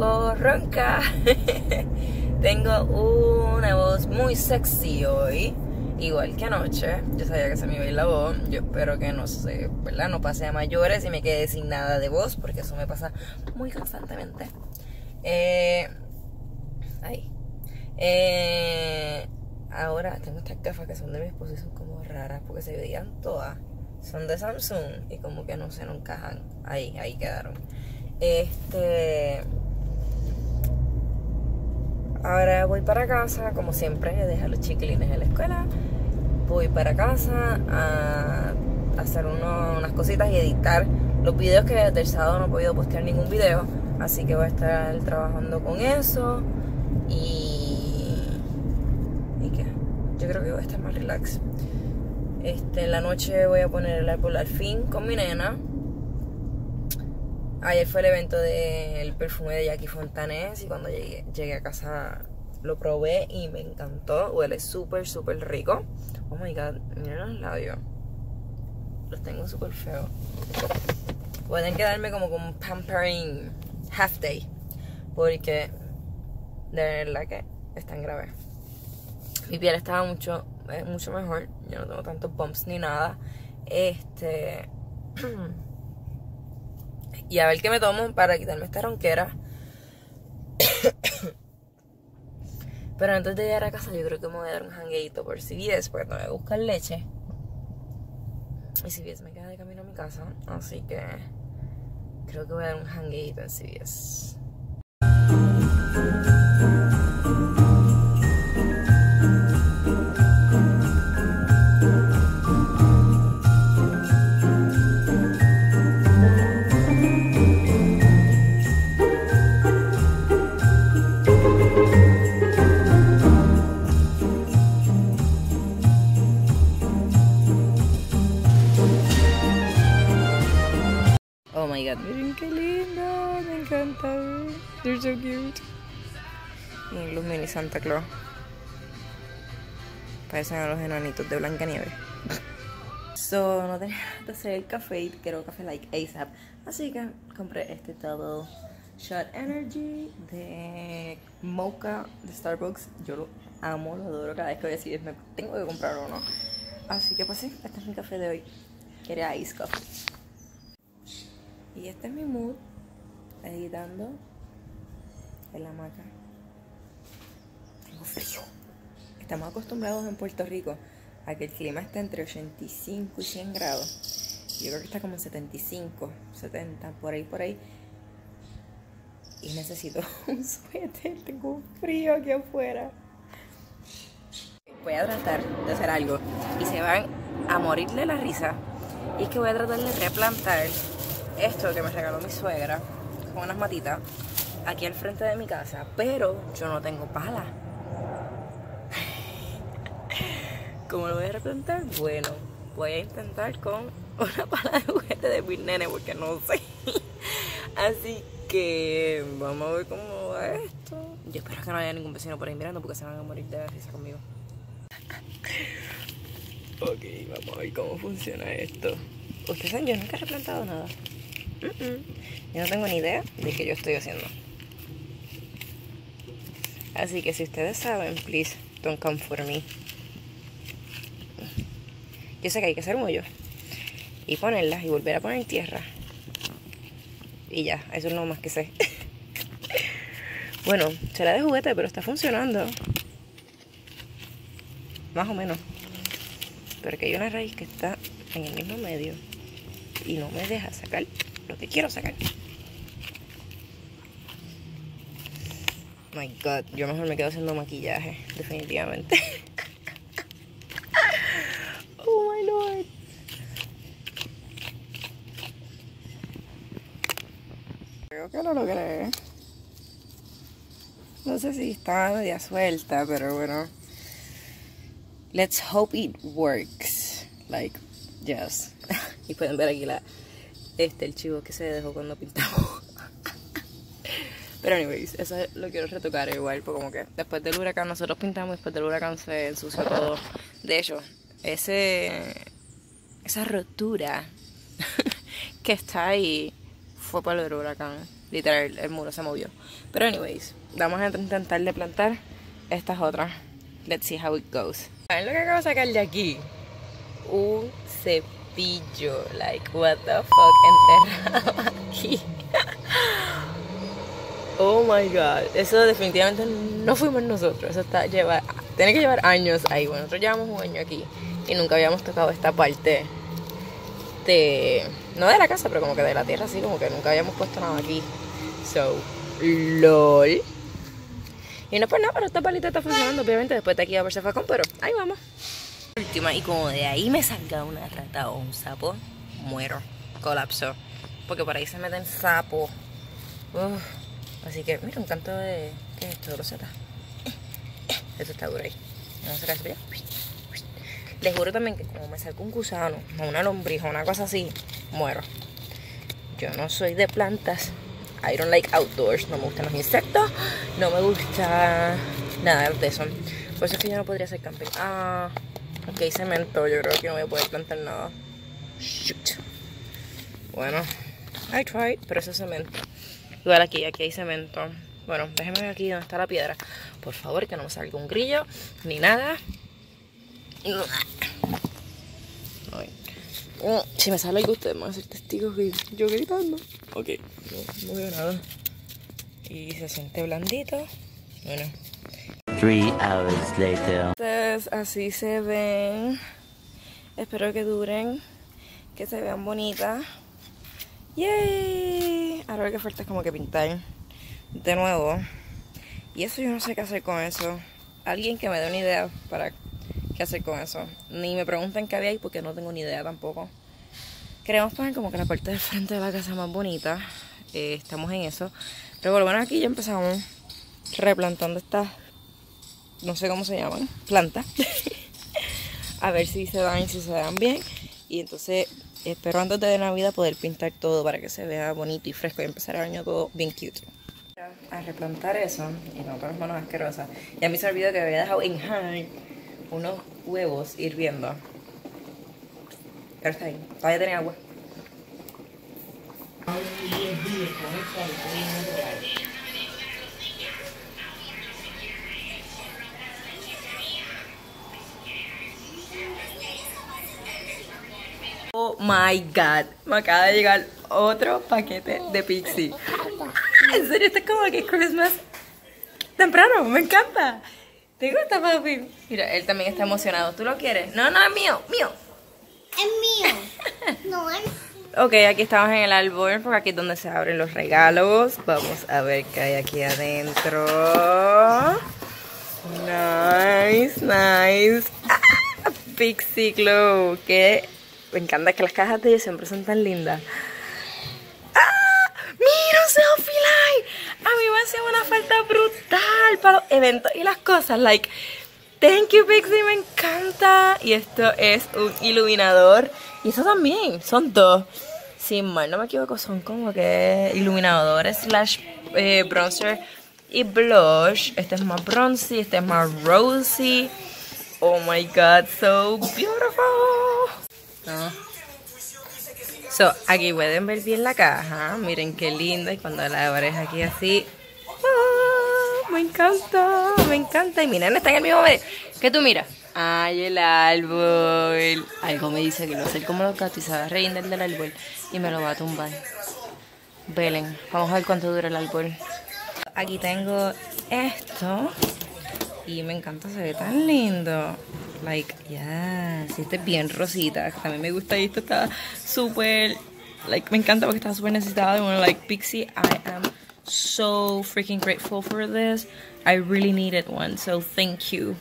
ronca. Tengo una voz muy sexy hoy, igual que anoche. Yo sabía que se me iba a ir la voz. Yo espero que no se, ¿verdad? No pase a mayores y me quede sin nada de voz, porque eso me pasa muy constantemente. Eh. Eh, ahora tengo estas gafas que son de mi esposo y son como raras porque se veían todas. Son de Samsung y como que no se no encajan. Ahí, ahí quedaron. Este. Ahora voy para casa, como siempre, dejo los chiquilines en la escuela. Voy para casa a hacer unas cositas y editar los videos que desde el sábado no he podido postear ningún video. Así que voy a estar trabajando con eso. Y. ¿Y qué? Yo creo que voy a estar más relax. Este, en la noche voy a poner el árbol al fin con mi nena. Ayer fue el evento del perfume de Jackie Fontanes y cuando llegué, llegué a casa lo probé y me encantó. Huele súper, súper rico. Oh my god, miren los labios. Los tengo súper feos. Pueden quedarme como con un pampering half day. Porque de verdad que están grave. Mi piel estaba mucho, eh, mucho mejor. Yo no tengo tantos bumps ni nada. Este. y a ver qué me tomo para quitarme esta ronquera. Pero antes de llegar a casa, yo creo que me voy a dar un hangueito por CVS porque tengo que buscar leche. Y CVS me queda de camino a mi casa. Así que creo que voy a dar un hangueito en CVS. They're so cute. Y los mini Santa Claus. Parecen a los enanitos de Blancanieves. So, no tenía que hacer el café y quiero café like ASAP. Así que compré este Double Shot Energy de Mocha de Starbucks. Yo lo amo, lo adoro. Cada vez que voy a decir, me tengo que comprarlo o no. Así que pues sí, este es mi café de hoy. Quería ice coffee. Y este es mi mood, editando en la hamaca. Tengo frío. Estamos acostumbrados en Puerto Rico a que el clima esté entre 85 y 100 grados. Yo creo que está como en 75, 70, por ahí, por ahí. Y necesito un suéter, tengo un frío aquí afuera. Voy a tratar de hacer algo y se van a morir de la risa. Y es que voy a tratar de replantar esto que me regaló mi suegra con unas matitas aquí al frente de mi casa, pero yo no tengo pala. ¿Cómo lo voy a replantar? Bueno, voy a intentar con una pala de juguete de mi nene porque no sé. Así que vamos a ver cómo va esto. Yo espero que no haya ningún vecino por ahí mirando porque se van a morir de la risa conmigo. Ok, vamos a ver cómo funciona esto. Ustedes saben, yo nunca he replantado nada. Yo no tengo ni idea de qué yo estoy haciendo. Así que si ustedes saben, please, don't come for me. Yo sé que hay que hacer un hoyo. Y ponerlas y volver a poner tierra. Y ya, eso es lo más que sé. bueno, será de juguete, pero está funcionando. Más o menos. Pero que hay una raíz que está en el mismo medio. Y no me deja sacar lo que quiero sacar. My God, yo mejor me quedo haciendo maquillaje, definitivamente. oh my lord. Creo que lo logré. No sé si está media suelta, pero bueno. Let's hope it works. Like, yes. y pueden ver aquí la, este, el chivo que se dejó cuando pintamos. Pero anyways, eso lo quiero retocar igual, porque como que después del huracán nosotros pintamos, después del huracán se ensució todo. De hecho, ese esa rotura que está ahí fue por el huracán. Literal, el muro se movió. Pero anyways, vamos a intentar de plantar estas otras. Let's see how it goes. ¿Saben lo que acabo de sacar de aquí? Un cepillo. Like, what the fuck, enterrado aquí. Oh my god. Eso definitivamente no fuimos nosotros. Eso está lleva, tiene que llevar años ahí. Bueno, nosotros llevamos un año aquí y nunca habíamos tocado esta parte de. No de la casa, pero como que de la tierra, así como que nunca habíamos puesto nada aquí. So, lol. Y no por nada, pero esta palita está funcionando. Obviamente después de aquí a ver si facón, pero ahí vamos. Última, y como de ahí me salga una rata o un sapo, muero. Colapso. Porque por ahí se meten sapos. Así que, mira, un canto de. ¿Qué es esto? Roseta. Eso está duro ahí. Vamos a hacer Les juro también que como me salga un gusano, o una lombriz, o una cosa así, muero. Yo no soy de plantas. I don't like outdoors. No me gustan los insectos. No me gusta nada de eso. Por eso es que yo no podría hacer camping. Ah, hay cemento. Yo creo que no voy a poder plantar nada. Shoot. Bueno, I tried, pero eso es cemento. Igual aquí, aquí hay cemento. Bueno, déjenme ver aquí donde está la piedra. Por favor, que no me salga un grillo, ni nada. Si me sale algo, ustedes van a ser testigos yo gritando. Ok, no, veo nada. Y se siente blandito. Bueno. Three hours later. Entonces, así se ven. Espero que duren. Que se vean bonitas. ¡Yay! Ahora lo que falta es como que pintar de nuevo. Y eso yo no sé qué hacer con eso. Alguien que me dé una idea para qué hacer con eso. Ni me pregunten qué había ahí porque no tengo ni idea tampoco. Queremos poner como que la parte de frente de la casa más bonita. Eh, estamos en eso. Pero bueno, bueno, aquí ya empezamos replantando estas, no sé cómo se llaman, plantas. a ver si se dan, si se dan bien. Y entonces espero antes de Navidad poder pintar todo para que se vea bonito y fresco y empezar el año todo bien cute. A replantar eso y no con las manos asquerosas. Y a mí se olvidó que había dejado en high unos huevos hirviendo. Pero está ahí. Todavía tiene agua. Oh my god, me acaba de llegar otro paquete de Pixie. En serio, esto es como que Christmas temprano, me encanta. ¿Te gusta, papi? Mira, él también está emocionado. ¿Tú lo quieres? No, no, es mío, mío. Es mío. No es. Ok, aquí estamos en el árbol, porque aquí es donde se abren los regalos. Vamos a ver qué hay aquí adentro. Nice, nice. Ah, Pixie Glow. Que me encanta que las cajas de ellos siempre son tan lindas. ¡Ah! ¡Mira un! A mí me hace una falta brutal para los eventos y las cosas. Like, Thank you, Pixie, me encanta. Y esto es un iluminador. Y eso también, son dos. Si mal no me equivoco, son como que iluminadores slash eh, bronzer y blush. Este es más bronzy, este es más rosy. Oh my god, so beautiful. So, aquí pueden ver bien la caja. Miren qué linda. Y cuando la abres aquí así, me encanta, me encanta. Y miren, está en el mismo medio. ¿Qué tú miras? Ay, el árbol. Algo me dice que lo va a hacer como los gatos y se va a reír del árbol y me lo va a tumbar. Velen, vamos a ver cuánto dura el árbol. Aquí tengo esto. Y me encanta, se ve tan lindo. Like, yeah, sí, este es bien rosita. También me gusta y esto está súper, like, me encanta porque está súper necesitado. Bueno, like, Pixie, I am so freaking grateful for this. I really needed one, so thank you.